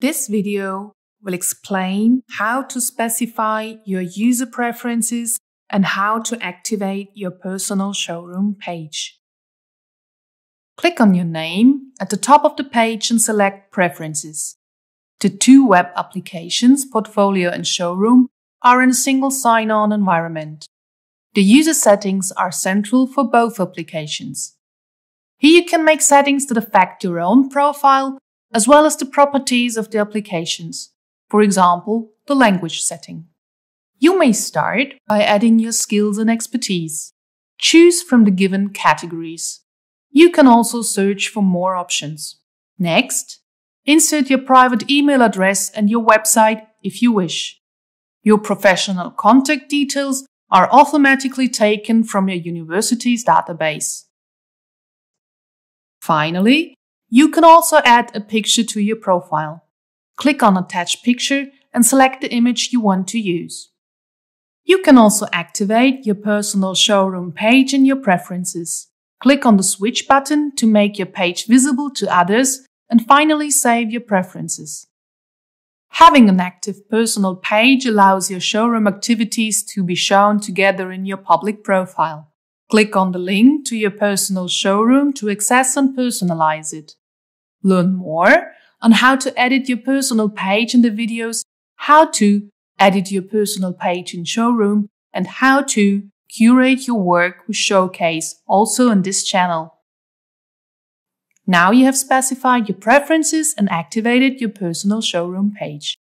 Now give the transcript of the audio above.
This video will explain how to specify your user preferences and how to activate your personal showroom page. Click on your name at the top of the page and select Preferences. The two web applications, Portfolio and Showroom, are in a single sign-on environment. The user settings are central for both applications. Here you can make settings that affect your own profile as well as the properties of the applications. For example, the language setting. You may start by adding your skills and expertise. Choose from the given categories. You can also search for more options. Next, insert your private email address and your website if you wish. Your professional contact details are automatically taken from your university's database. Finally, you can also add a picture to your profile. Click on Attach Picture and select the image you want to use. You can also activate your personal showroom page in your preferences. Click on the Switch button to make your page visible to others and finally save your preferences. Having an active personal page allows your showroom activities to be shown together in your public profile. Click on the link to your personal showroom to access and personalize it. Learn more on how to edit your personal page in the videos, how to edit your personal page in Showroom, and how to curate your work with Showcase also on this channel. Now you have specified your preferences and activated your personal showroom page.